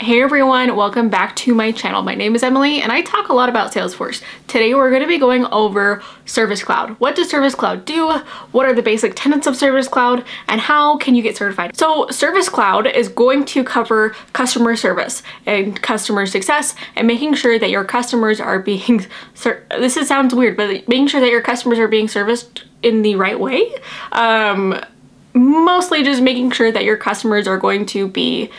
Hey everyone, welcome back to my channel. My name is Emily and I talk a lot about Salesforce. Today we're going to be going over Service Cloud. What does Service Cloud do? What are the basic tenets of Service Cloud? And how can you get certified? So Service Cloud is going to cover customer service and customer success and making sure that your customers are being, this is, sounds weird, but making sure that your customers are being serviced in the right way. Um, mostly just making sure that your customers are going to be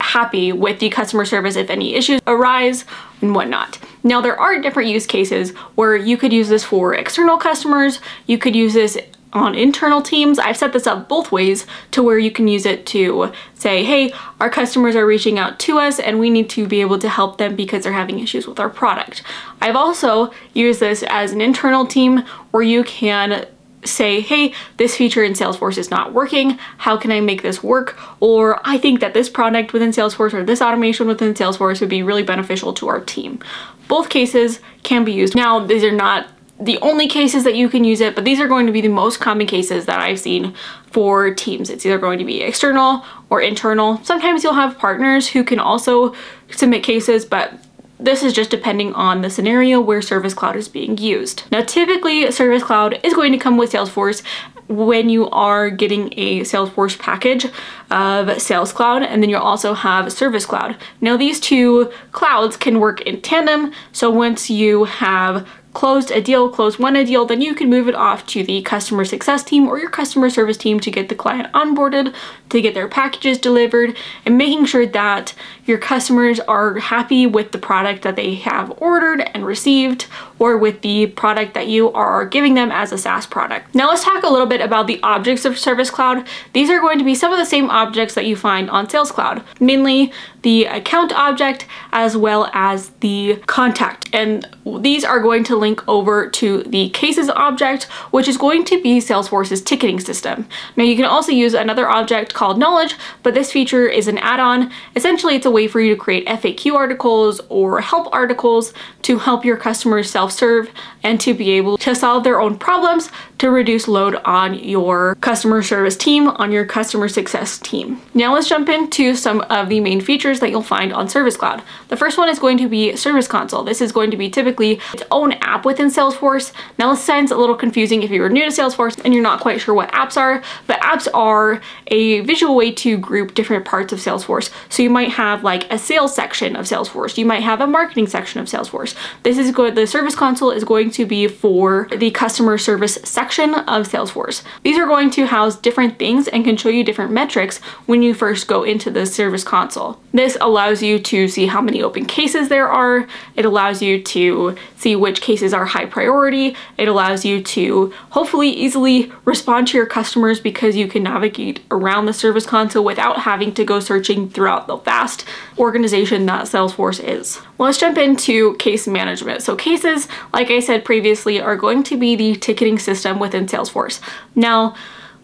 happy with the customer service if any issues arise and whatnot. Now there are different use cases where you could use this for external customers, you could use this on internal teams. I've set this up both ways to where you can use it to say, hey, our customers are reaching out to us and we need to be able to help them because they're having issues with our product. I've also used this as an internal team where you can say, hey, this feature in Salesforce is not working. How can I make this work? Or I think that this product within Salesforce or this automation within Salesforce would be really beneficial to our team. Both cases can be used. Now, these are not the only cases that you can use it, but these are going to be the most common cases that I've seen for teams. It's either going to be external or internal. Sometimes you'll have partners who can also submit cases, but this is just depending on the scenario where Service Cloud is being used. Now, typically Service Cloud is going to come with Salesforce when you are getting a Salesforce package of Sales Cloud, and then you'll also have Service Cloud. Now, these two clouds can work in tandem, so once you have closed a deal, closed won a deal, then you can move it off to the customer success team or your customer service team to get the client onboarded, to get their packages delivered, and making sure that your customers are happy with the product that they have ordered and received or with the product that you are giving them as a SaaS product. Now let's talk a little bit about the objects of Service Cloud. These are going to be some of the same objects that you find on Sales Cloud, mainly the account object as well as the contact. And these are going to link over to the cases object, which is going to be Salesforce's ticketing system. Now you can also use another object called knowledge, but this feature is an add-on. Essentially, it's a way for you to create FAQ articles or help articles to help your customers self-serve and to be able to solve their own problems to reduce load on your customer service team, on your customer success team. Now let's jump into some of the main features that you'll find on Service Cloud. The first one is going to be Service Console. This is going to be typically its own app within Salesforce. Now this sounds a little confusing if you're new to Salesforce and you're not quite sure what apps are, but apps are a visual way to group different parts of Salesforce. So you might have like a sales section of Salesforce. You might have a marketing section of Salesforce. This is good. The Service Console is going to be for the customer service section of Salesforce. These are going to house different things and can show you different metrics when you first go into the Service Console. This allows you to see how many open cases there are. It allows you to see which cases are high priority. It allows you to hopefully easily respond to your customers because you can navigate around the Service Console without having to go searching throughout the vast organization that Salesforce is. Well, let's jump into case management. So cases, like I said previously, are going to be the ticketing system within Salesforce. Now,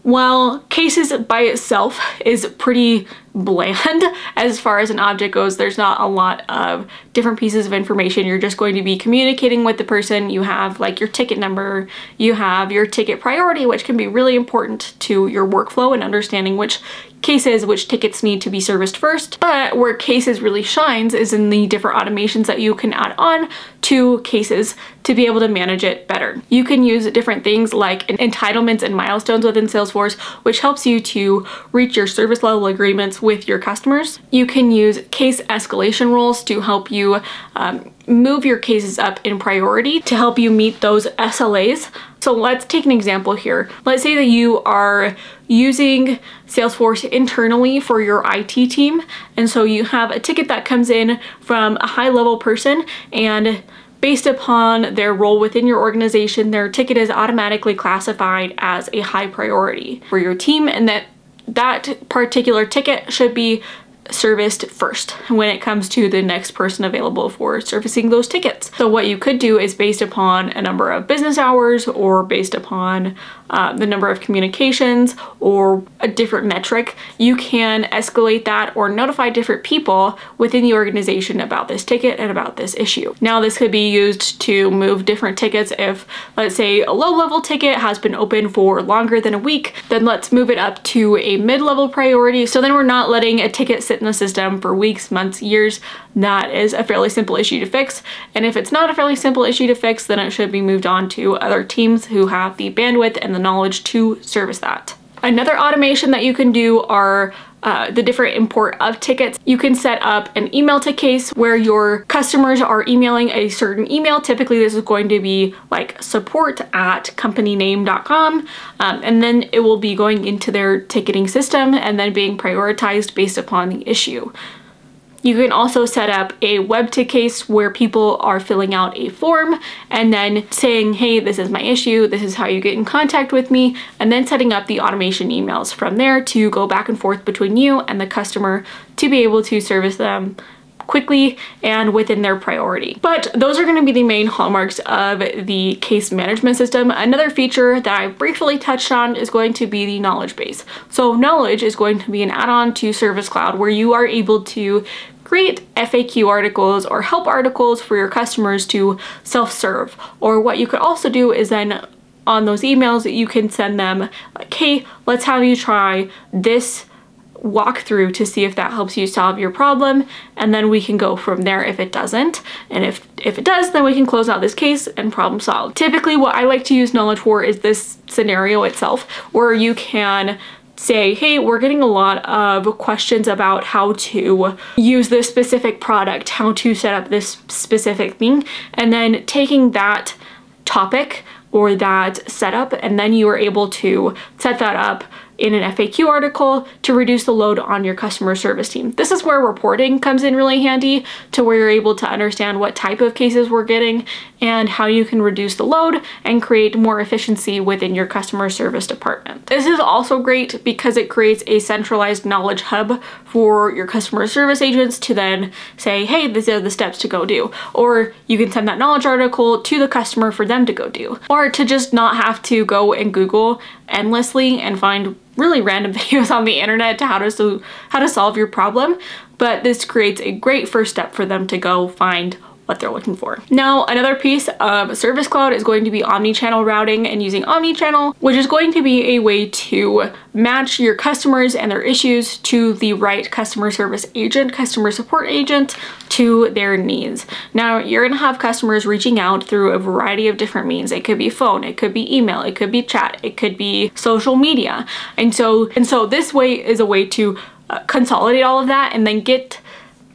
while cases by itself is pretty bland as far as an object goes. There's not a lot of different pieces of information. You're just going to be communicating with the person. You have like your ticket number, you have your ticket priority, which can be really important to your workflow and understanding which cases, which tickets need to be serviced first. But where cases really shines is in the different automations that you can add on to cases to be able to manage it better. You can use different things like entitlements and milestones within Salesforce, which helps you to reach your service level agreements with your customers. You can use case escalation rules to help you um, move your cases up in priority to help you meet those SLAs. So let's take an example here. Let's say that you are using Salesforce internally for your IT team. And so you have a ticket that comes in from a high level person and based upon their role within your organization, their ticket is automatically classified as a high priority for your team and that that particular ticket should be serviced first when it comes to the next person available for servicing those tickets. So what you could do is based upon a number of business hours or based upon uh, the number of communications or a different metric, you can escalate that or notify different people within the organization about this ticket and about this issue. Now this could be used to move different tickets if let's say a low level ticket has been open for longer than a week, then let's move it up to a mid-level priority. So then we're not letting a ticket sit sit in the system for weeks, months, years, that is a fairly simple issue to fix. And if it's not a fairly simple issue to fix, then it should be moved on to other teams who have the bandwidth and the knowledge to service that. Another automation that you can do are uh, the different import of tickets. You can set up an email to case where your customers are emailing a certain email. Typically this is going to be like support at companyname.com um, and then it will be going into their ticketing system and then being prioritized based upon the issue. You can also set up a web to case where people are filling out a form and then saying, hey, this is my issue, this is how you get in contact with me, and then setting up the automation emails from there to go back and forth between you and the customer to be able to service them quickly and within their priority. But those are going to be the main hallmarks of the case management system. Another feature that I briefly touched on is going to be the knowledge base. So knowledge is going to be an add-on to Service Cloud where you are able to create FAQ articles or help articles for your customers to self-serve. Or what you could also do is then on those emails that you can send them like, hey, let's have you try this walkthrough to see if that helps you solve your problem and then we can go from there if it doesn't and if if it does then we can close out this case and problem solved. typically what i like to use knowledge for is this scenario itself where you can say, hey, we're getting a lot of questions about how to use this specific product, how to set up this specific thing, and then taking that topic or that setup, and then you are able to set that up in an FAQ article to reduce the load on your customer service team. This is where reporting comes in really handy to where you're able to understand what type of cases we're getting and how you can reduce the load and create more efficiency within your customer service department. This is also great because it creates a centralized knowledge hub for your customer service agents to then say, hey, these are the steps to go do. Or you can send that knowledge article to the customer for them to go do. Or to just not have to go and Google endlessly and find really random videos on the internet to how to so how to solve your problem but this creates a great first step for them to go find what they're looking for. Now, another piece of Service Cloud is going to be omni-channel routing and using omni-channel, which is going to be a way to match your customers and their issues to the right customer service agent, customer support agent to their needs. Now, you're gonna have customers reaching out through a variety of different means. It could be phone, it could be email, it could be chat, it could be social media. And so, and so this way is a way to uh, consolidate all of that and then get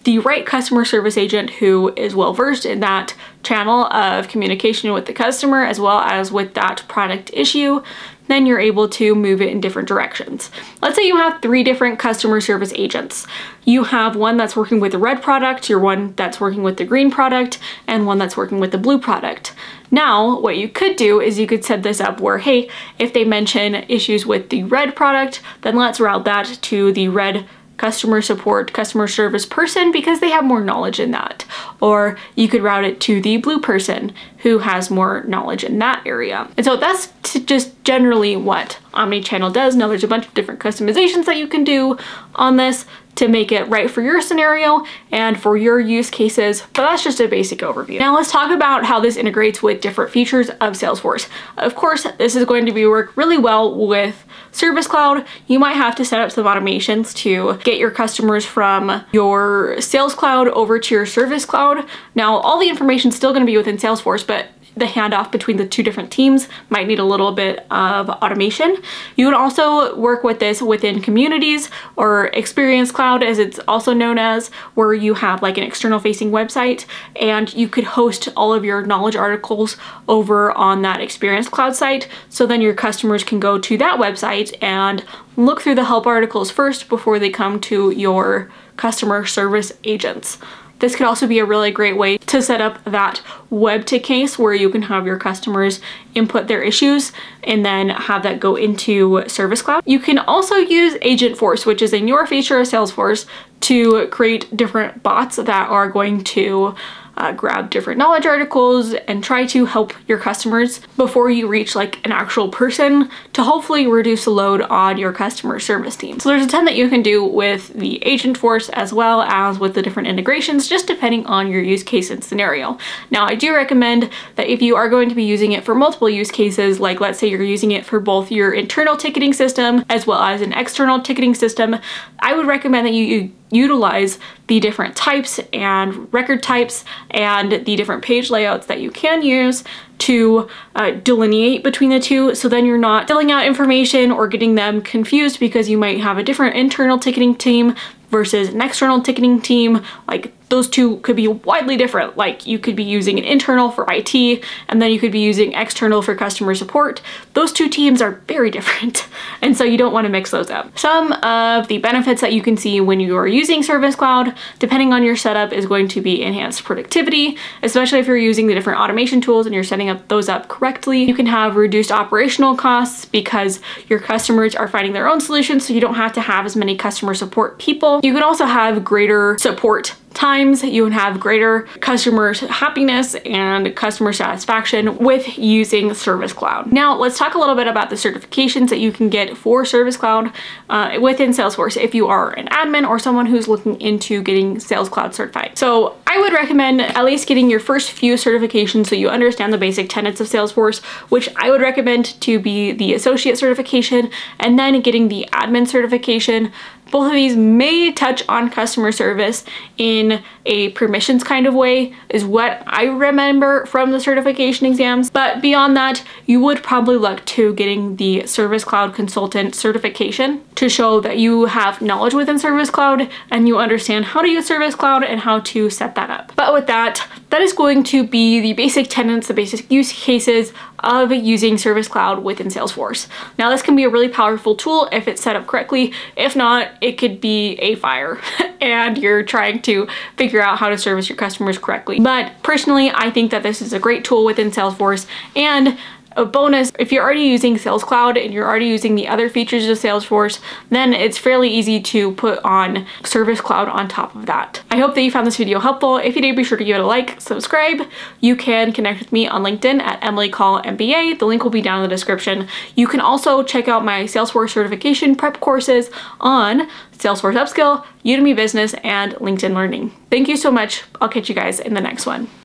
the right customer service agent who is well versed in that channel of communication with the customer as well as with that product issue, then you're able to move it in different directions. Let's say you have three different customer service agents. You have one that's working with the red product, your one that's working with the green product, and one that's working with the blue product. Now, what you could do is you could set this up where, hey, if they mention issues with the red product, then let's route that to the red customer support, customer service person because they have more knowledge in that. Or you could route it to the blue person who has more knowledge in that area. And so that's just generally what Omnichannel does. Now there's a bunch of different customizations that you can do on this to make it right for your scenario and for your use cases, but that's just a basic overview. Now let's talk about how this integrates with different features of Salesforce. Of course, this is going to be work really well with Service Cloud. You might have to set up some automations to get your customers from your Sales Cloud over to your Service Cloud. Now, all the information is still gonna be within Salesforce, but the handoff between the two different teams might need a little bit of automation. You can also work with this within communities or Experience Cloud as it's also known as, where you have like an external facing website and you could host all of your knowledge articles over on that Experience Cloud site. So then your customers can go to that website and look through the help articles first before they come to your customer service agents. This could also be a really great way to set up that web to case where you can have your customers input their issues and then have that go into Service Cloud. You can also use Agentforce, which is a newer feature of Salesforce to create different bots that are going to uh, grab different knowledge articles and try to help your customers before you reach like an actual person to hopefully reduce the load on your customer service team. So there's a ton that you can do with the Agentforce as well as with the different integrations, just depending on your use case and scenario. Now, I do recommend that if you are going to be using it for multiple use cases, like let's say you're using it for both your internal ticketing system as well as an external ticketing system, I would recommend that you utilize the different types and record types and the different page layouts that you can use to uh, delineate between the two so then you're not filling out information or getting them confused because you might have a different internal ticketing team versus an external ticketing team. Like those two could be widely different. Like you could be using an internal for IT and then you could be using external for customer support. Those two teams are very different. And so you don't want to mix those up. Some of the benefits that you can see when you are using Service Cloud, depending on your setup, is going to be enhanced productivity, especially if you're using the different automation tools and you're setting up those up correctly. You can have reduced operational costs because your customers are finding their own solutions so you don't have to have as many customer support people. You can also have greater support times you can have greater customer happiness and customer satisfaction with using Service Cloud. Now let's talk a little bit about the certifications that you can get for Service Cloud uh, within Salesforce if you are an admin or someone who's looking into getting Sales Cloud certified. So I would recommend at least getting your first few certifications so you understand the basic tenets of Salesforce, which I would recommend to be the associate certification and then getting the admin certification both of these may touch on customer service in a permissions kind of way is what I remember from the certification exams. But beyond that, you would probably look to getting the Service Cloud Consultant certification to show that you have knowledge within Service Cloud and you understand how to use Service Cloud and how to set that up. But with that, that is going to be the basic tenets, the basic use cases of using Service Cloud within Salesforce. Now this can be a really powerful tool if it's set up correctly. If not, it could be a fire and you're trying to figure out how to service your customers correctly. But personally, I think that this is a great tool within Salesforce and a bonus, if you're already using Sales Cloud and you're already using the other features of Salesforce, then it's fairly easy to put on Service Cloud on top of that. I hope that you found this video helpful. If you did, be sure to give it a like, subscribe. You can connect with me on LinkedIn at Emily Call MBA. The link will be down in the description. You can also check out my Salesforce certification prep courses on Salesforce Upskill, Udemy Business, and LinkedIn Learning. Thank you so much. I'll catch you guys in the next one.